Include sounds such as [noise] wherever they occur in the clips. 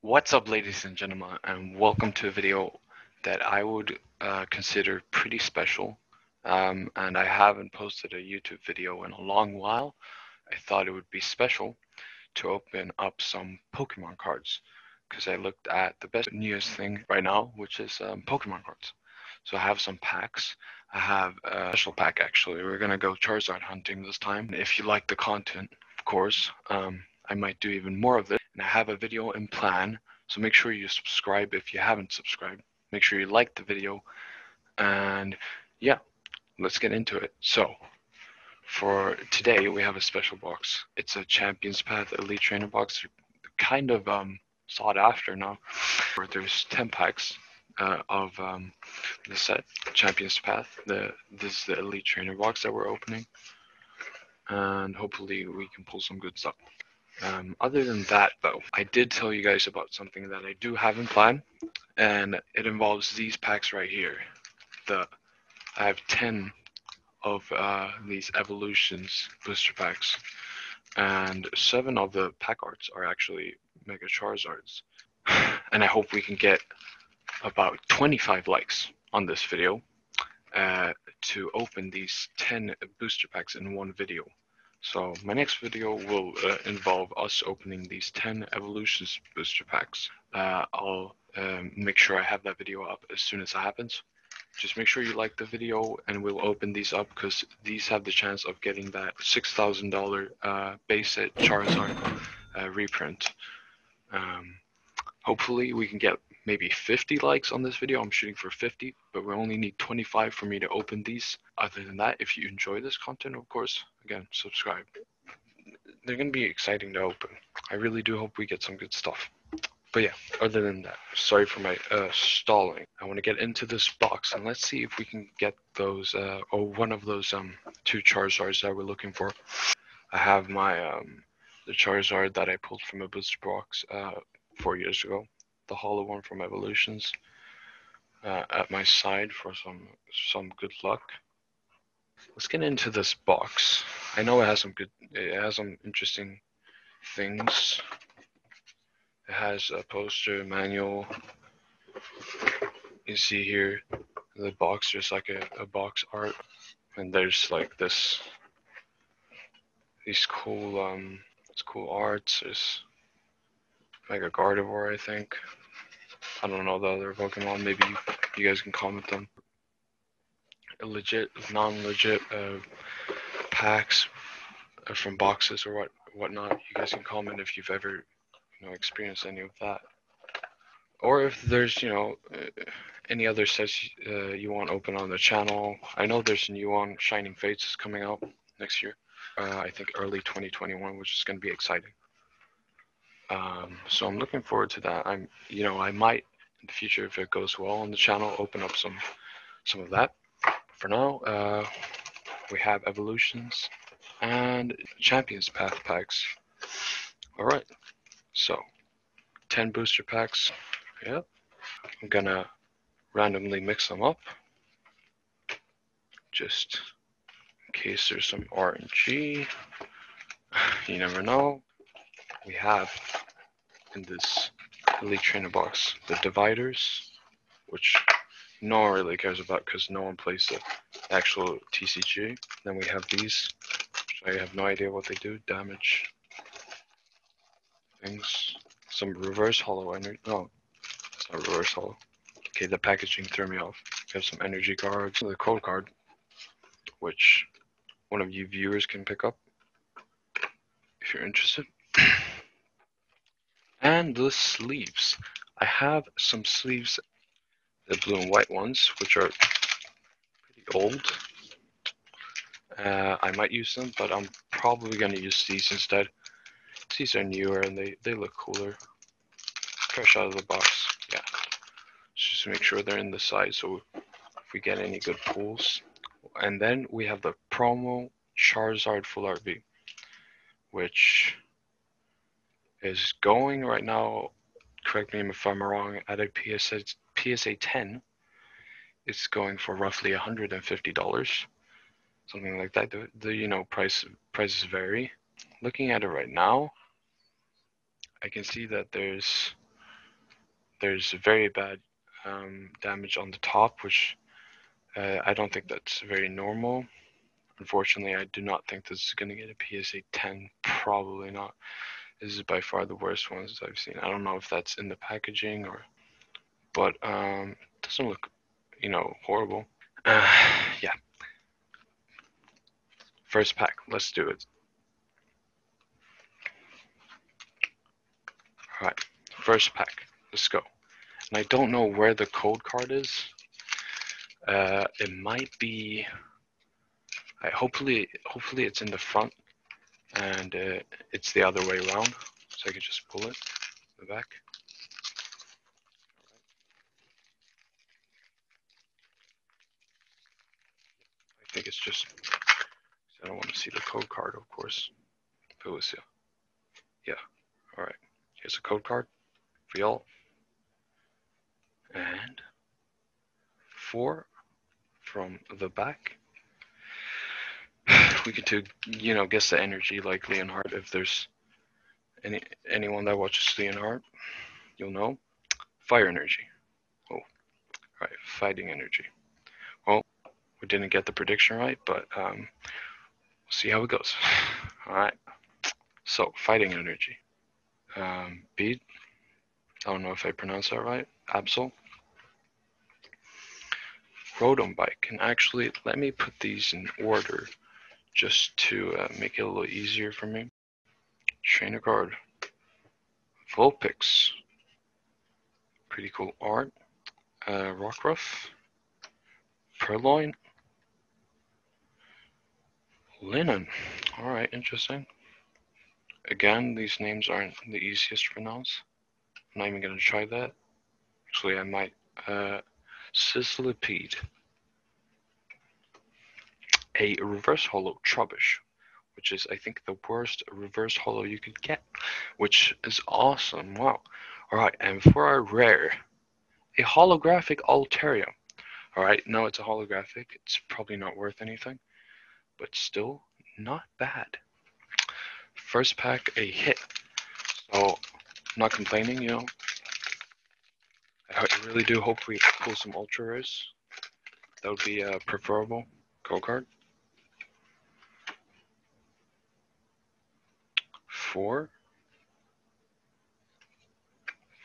What's up ladies and gentlemen and welcome to a video that I would uh, consider pretty special um, and I haven't posted a YouTube video in a long while. I thought it would be special to open up some Pokemon cards because I looked at the best newest thing right now which is um, Pokemon cards. So I have some packs. I have a special pack actually. We're gonna go Charizard hunting this time. If you like the content, of course, um, I might do even more of it and I have a video in plan. So make sure you subscribe if you haven't subscribed. Make sure you like the video. And yeah, let's get into it. So for today, we have a special box. It's a Champions Path Elite Trainer box. Kind of um, sought after now. There's 10 packs uh, of um, the set Champions Path. The this is the Elite Trainer box that we're opening, and hopefully we can pull some good stuff. Um, other than that, though, I did tell you guys about something that I do have in plan, and it involves these packs right here. The I have 10 of uh, these Evolutions booster packs, and seven of the pack arts are actually Mega Charizards. [laughs] And I hope we can get about 25 likes on this video uh, to open these 10 booster packs in one video. So my next video will uh, involve us opening these 10 Evolutions booster packs. Uh, I'll um, make sure I have that video up as soon as it happens. Just make sure you like the video and we'll open these up because these have the chance of getting that $6,000 uh, base set Charizard uh, reprint. Um, hopefully we can get maybe 50 likes on this video. I'm shooting for 50, but we only need 25 for me to open these. Other than that, if you enjoy this content, of course, again, subscribe. They're going to be exciting to open. I really do hope we get some good stuff. But yeah, other than that, sorry for my uh, stalling. I want to get into this box and let's see if we can get those, uh, or one of those um, two Charizards that we're looking for. I have my, um, the Charizard that I pulled from a booster box uh, four years ago the hollow one from Evolutions uh, at my side for some some good luck. Let's get into this box. I know it has some good, it has some interesting things. It has a poster, manual. You see here, the box, there's like a, a box art, and there's like this, these cool, um, it's cool arts. There's like a Gardevoir, I think. I don't know the other Pokemon. Maybe you, you guys can comment them. Legit, non-legit uh, packs uh, from boxes or what whatnot. You guys can comment if you've ever you know experienced any of that, or if there's you know uh, any other sets uh, you want open on the channel. I know there's a new one, Shining Fates, is coming out next year. Uh, I think early 2021, which is going to be exciting. Um, so I'm looking forward to that. I'm, you know, I might in the future, if it goes well on the channel, open up some, some of that. For now, uh, we have evolutions and champions path packs. All right, so 10 booster packs. Yep. I'm gonna randomly mix them up just in case there's some RNG. [sighs] You never know. We have in this Elite Trainer box the dividers, which no one really cares about because no one plays the actual TCG. Then we have these, which I have no idea what they do. Damage things. Some reverse hollow energy. No, it's not reverse hollow. Okay, the packaging threw me off. We have some energy cards. The code card, which one of you viewers can pick up if you're interested. And the sleeves. I have some sleeves, the blue and white ones, which are pretty old. Uh, I might use them, but I'm probably going to use these instead. These are newer and they, they look cooler. Fresh out of the box, yeah. Just make sure they're in the size so if we get any good pulls. And then we have the promo Charizard Full RV, which is going right now. Correct me if I'm wrong. At a PSA PSA 10, it's going for roughly $150, something like that. The, the you know price prices vary. Looking at it right now, I can see that there's there's very bad um, damage on the top, which uh, I don't think that's very normal. Unfortunately, I do not think this is going to get a PSA 10. Probably not. This is by far the worst ones I've seen. I don't know if that's in the packaging or, but um, it doesn't look, you know, horrible. Uh, [sighs] yeah. First pack. Let's do it. All right. First pack. Let's go. And I don't know where the code card is. Uh, it might be. I, hopefully, hopefully it's in the front, and uh, it's the other way around, so I can just pull it back. I think it's just. I don't want to see the code card, of course. If it was, yeah. Yeah. All right. Here's a code card for y'all. And four from the back. We get to, you know, guess the energy like Leonhart. If there's any anyone that watches Leonhart, you'll know. Fire energy. Oh, all right, fighting energy. Well, we didn't get the prediction right, but um, we'll see how it goes. [sighs] All right. So, fighting energy. Um, beat. I don't know if I pronounced that right. Absol. Rotom bike. And actually, let me put these in order just to uh, make it a little easier for me. Trainer card. Vulpix. Pretty cool art. Uh, Rockruff. Purrloin. Linen. Alright, interesting. Again, these names aren't the easiest to pronounce. I'm not even going to try that. Actually, I might. Uh, Sizzlipede. A reverse holo Trubbish, which is, I think, the worst reverse holo you could get, which is awesome. Wow. All right, and for our rare, a holographic Altaria. All right, no, it's a holographic. It's probably not worth anything, but still not bad. First pack, a hit. So, not complaining, you know. I really do hope we pull some ultra rares. That would be uh, preferable. Go card. Four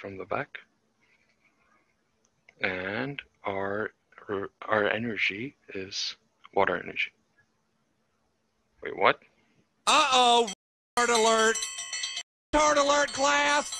from the back. And our our energy is water energy. Wait, what? Uh-oh, card alert. Tard alert, class.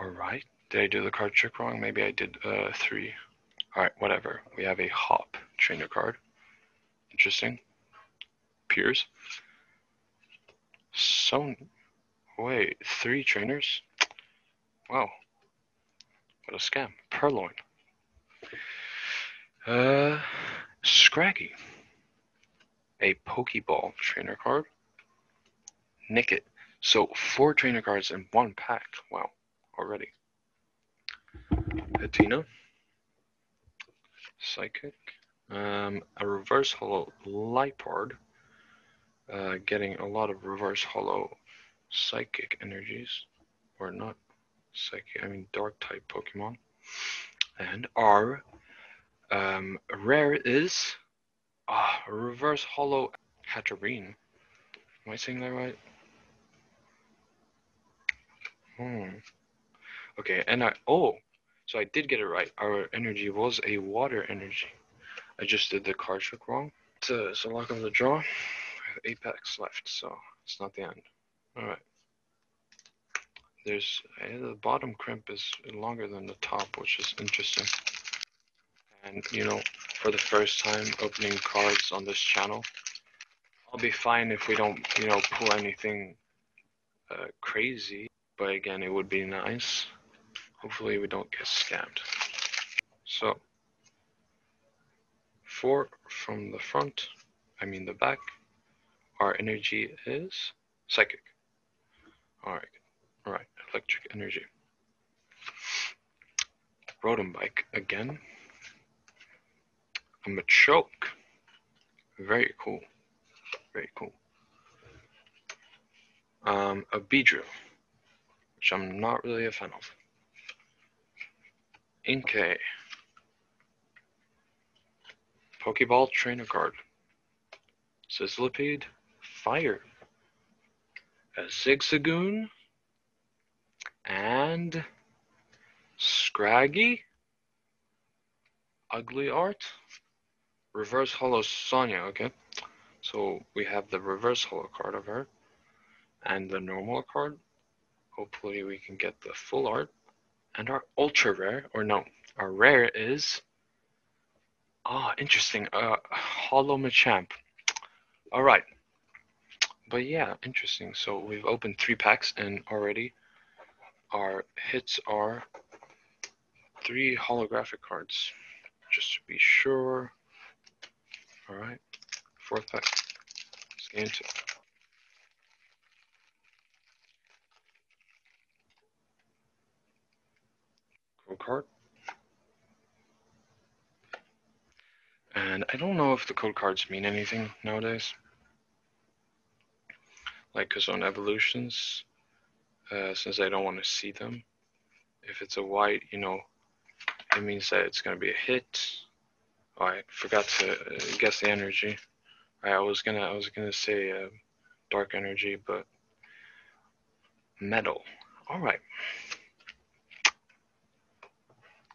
All right. Did I do the card trick wrong? Maybe I did uh, three. All right, whatever. We have a hop trainer card. Interesting. Piers. So, wait, three trainers? Wow. What a scam. Purrloin. Uh, Scraggy. A Pokeball trainer card. Nickit. So, four trainer cards in one pack. Wow, already. Patina, Psychic, um, a reverse holo Liepard, uh, getting a lot of reverse holo psychic energies, or not psychic, I mean dark type Pokemon. And our um, rare is a reverse holo Hatterene. Am I saying that right? Hmm. Okay, and I oh so I did get it right. Our energy was a water energy. I just did the card trick wrong. So it's a luck of the draw. Packs left, so it's not the end. All right. There's uh, the bottom crimp is longer than the top, which is interesting. And you know, for the first time opening cards on this channel, I'll be fine if we don't, you know, pull anything uh, crazy. But again, it would be nice Hopefully we don't get scammed. So, four from the front, I mean the back, our energy is psychic. All right, all right, electric energy. Rotom bike again. A Machoke. Very cool. Very cool. Um, a Beedrill, which I'm not really a fan of. Inkay. Pokeball Trainer Card. Sizzlipede. Fire. A Zigzagoon. And Scraggy. Ugly Art. Reverse Holo Sonia, okay. So we have the reverse holo card of her and the normal card. Hopefully we can get the full art. And our ultra rare, or no, our rare is ah interesting. Uh Holo Machamp. Alright. But yeah, interesting. So we've opened three packs and already our hits are three holographic cards. Just to be sure. Alright. Fourth pack. Let's get. Code card. And I don't know if the code cards mean anything nowadays. Like, because on evolutions, uh, since I don't want to see them, if it's a white, you know, it means that it's going to be a hit. Oh, I forgot to uh, guess the energy. I was gonna, I was gonna say uh, dark energy, but metal. All right.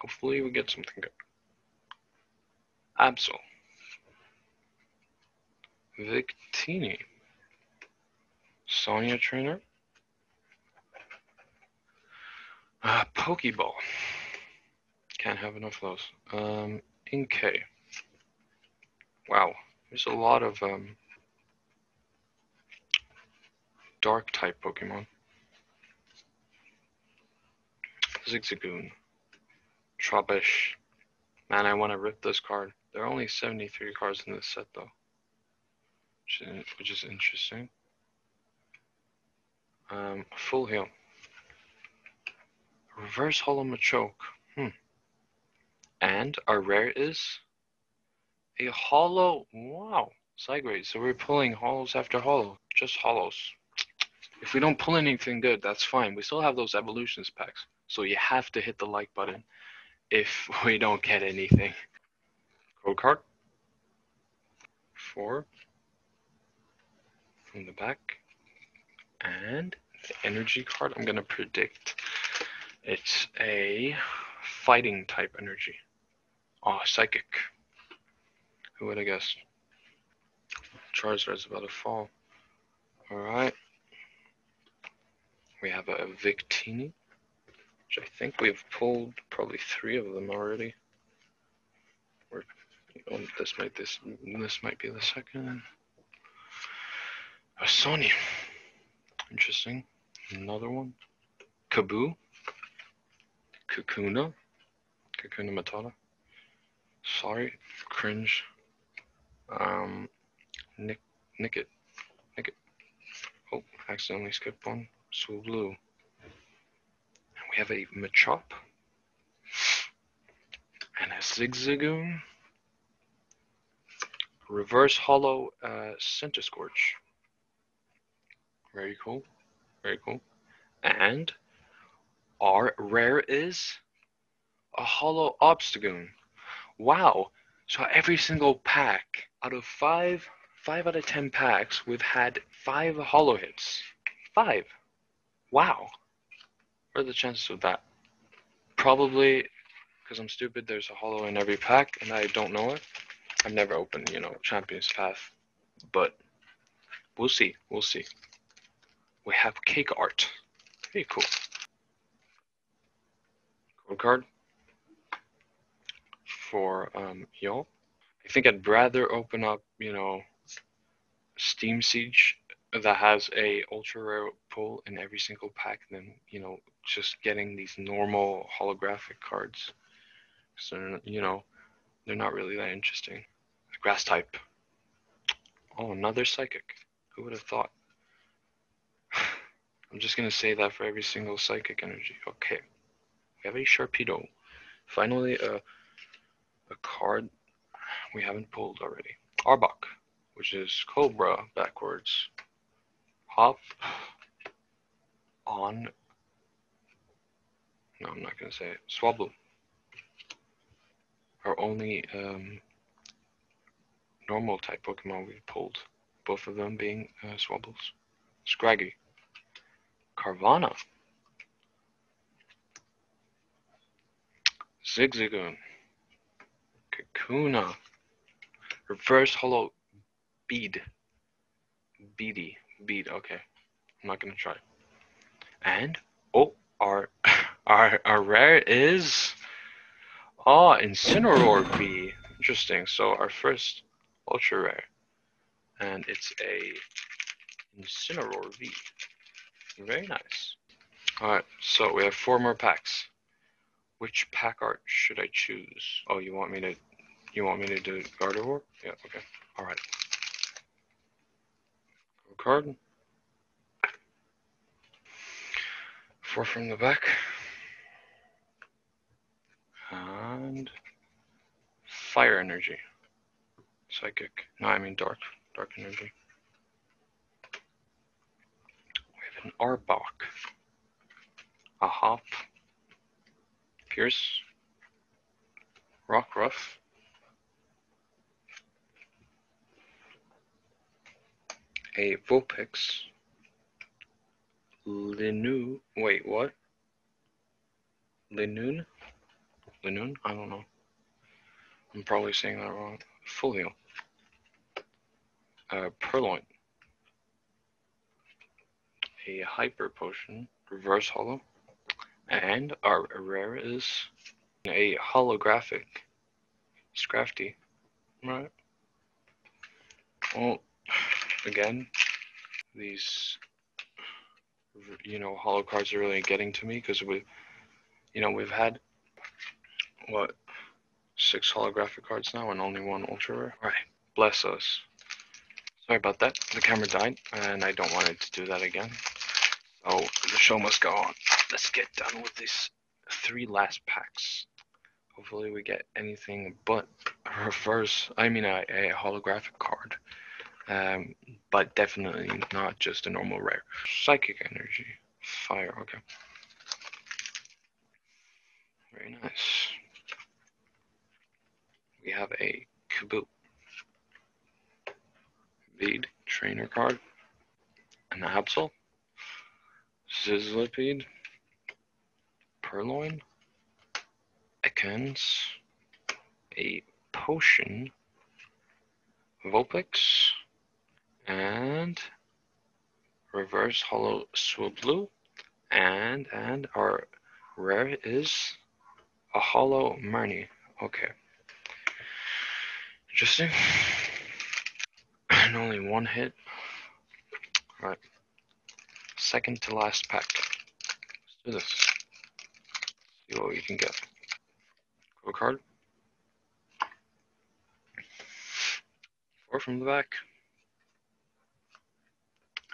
Hopefully we get something good. Absol. Victini. Sonia Trainer. Uh, Pokeball. Can't have enough of those. Um, Inkay. Wow, there's a lot of um, dark type Pokemon. Zigzagoon. Trubbish. Man, I want to rip this card. There are only 73 cards in this set, though, which is, which is interesting. Um, full heal. Reverse Holo Machoke. Hmm. And our rare is a hollow. Wow. Sideways. So we're pulling hollows after hollow. Just hollows. If we don't pull anything good, that's fine. We still have those evolutions packs. So you have to hit the like button if [laughs] we don't get anything. Code card. Four. From the back. And the energy card, I'm going to predict it's a fighting type energy. Oh, psychic. Who would I guess? Charizard's about to fall. Alright. We have a Victini, which I think we've pulled probably three of them already. Or oh, this might this this might be the second. A Sony. Interesting. Another one. Kaboo. Kakuna. Kakuna Matata. Sorry, cringe. Um, Nick, Nick it, Nick it. Oh, accidentally skipped one. Swablu. And we have a Machop. And a Zigzagoon. Reverse Hollow uh, Centiskorch. Very cool. Very cool. And our rare is a hollow Obstagoon. Wow. So every single pack out of five, five out of ten packs, we've had five hollow hits. Five. Wow. What are the chances of that? Probably because I'm stupid. There's a hollow in every pack, and I don't know it. I've never opened, you know, Champions Path, but we'll see. We'll see. We have cake art. Very cool. Card for um, y'all. I think I'd rather open up, you know, Steam Siege that has a ultra rare pull in every single pack than you know just getting these normal holographic cards. So you know, they're not really that interesting. Grass type. Oh, another psychic. Who would have thought? I'm just gonna say that for every single psychic energy. Okay. We have a Sharpedo. Finally, a a card we haven't pulled already. Arbok, which is Cobra backwards. Hop on. No, I'm not gonna say it. Swablu. our only um, normal type Pokemon we've pulled. Both of them being uh, Swabbles. Scraggy. Carvanha. Zigzagoon. Kakuna. Reverse Hollow Bead. Beady. Bead, okay. I'm not gonna try. And oh our [laughs] our our rare is oh Incineroar V. Interesting. So our first ultra rare. And it's a Incineroar V. Very nice. Alright, so we have four more packs. Which pack art should I choose? Oh, you want me to you want me to do Gardevoir? Yeah, okay. Alright. Card. Four from the back. And fire energy. Psychic. No, I mean dark. Dark energy. We have an Arbok. A Hop. Piers. Rockruff. A Vulpix. Linu. Wait, what? Linoon? Linoon? I don't know. I'm probably saying that wrong. Heal. Uh, Purrloin. A Hyper Potion. Reverse Hollow. And our rare is a holographic Scrafty. Right. Well, again, these you know hollow cards are really getting to me because we you know we've had what six holographic cards now and only one ultra rare all right bless us sorry about that the camera died and i don't want it to do that again so the show must go on let's get done with these three last packs hopefully we get anything but a reverse i mean a, a holographic card um, but definitely not just a normal rare. Psychic energy, fire, okay. Very nice. We have a Kaboot. Bead, trainer card, an Absol, Sizzlipede, Purrloin, Ekans, a Potion, Vulpix, and reverse hollow Swablu and and our rare is a hollow Marnie. Okay. Interesting. [clears throat] And only one hit. All right. Second to last pack. Let's do this. See what we can get. Go card. Four from the back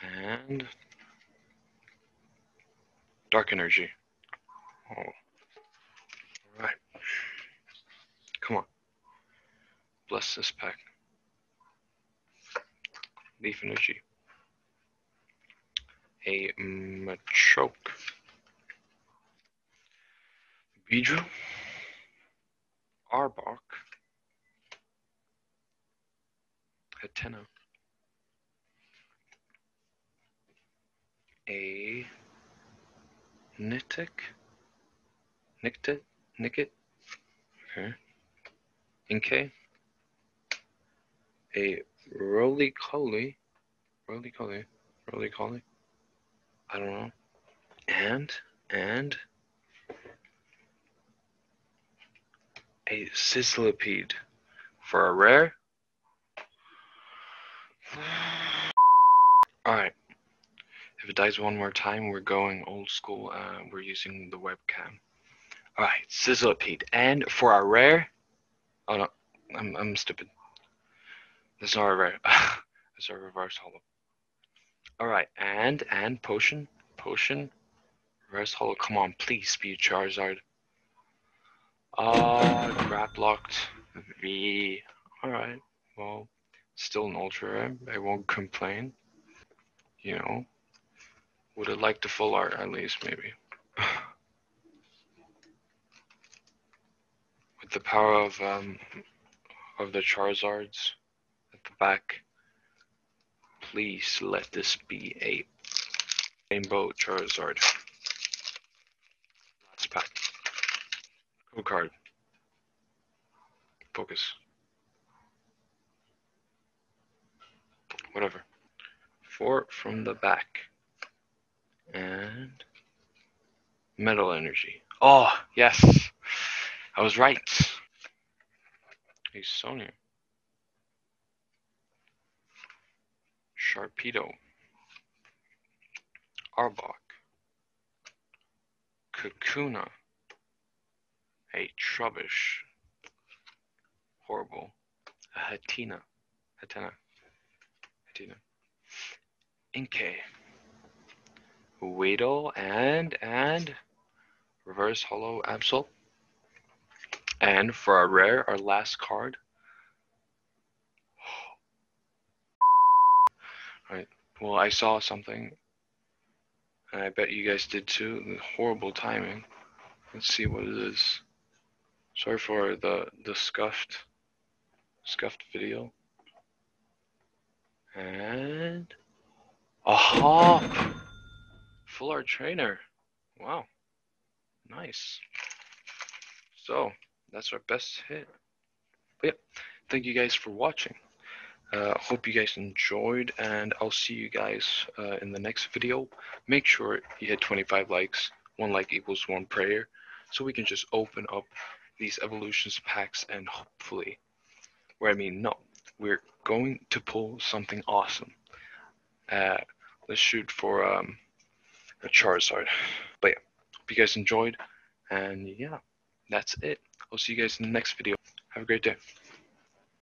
and dark energy. Oh. All right. Come on. Bless this pack. Leaf energy. A Machoke. Beedrill. Arbok. Hatenna. a Nitik, Nictit, Nickit, okay, Inkay, a Roly Poly, Roly Poly, Roly Poly, I don't know, and, and a Sizzlipede for a rare. [sighs] Alright. If it dies one more time, we're going old school. Uh, we're using the webcam. All right, Sizzlipede. And for our rare, oh no, I'm, I'm stupid. That's not a rare. [laughs] That's a reverse hollow. All right, and, and potion, potion, reverse hollow. Come on, please be Charizard. Uh, Grapploct V. All right, well, still an ultra. I won't complain. You know, would have liked the full art at least, maybe. [sighs] With the power of um of the Charizards at the back. Please let this be a Rainbow Charizard. Last pack. Code card. Focus. Whatever. Four from the back. And metal energy. Oh, yes. I was right. Hey, Sonia. Sharpedo. Arbok. Kakuna. A Trubbish. Horrible. A Hatina. Hatenna. Hatina. Inkay. Weedle and and reverse hollow Absol. And for our rare, our last card. Right. Well, I saw something, and I bet you guys did too. Horrible timing. Let's see what it is. Sorry for the the scuffed scuffed video. And a hop. Full art trainer. Wow. Nice. So that's our best hit. But yeah, thank you guys for watching. Uh, hope you guys enjoyed, and I'll see you guys uh, in the next video. Make sure you hit 25 likes. One like equals one prayer, so we can just open up these evolutions packs and hopefully, where I mean, no, we're going to pull something awesome. Uh, let's shoot for um, a Charizard. But yeah, hope you guys enjoyed, and yeah, that's it. I'll see you guys in the next video. Have a great day.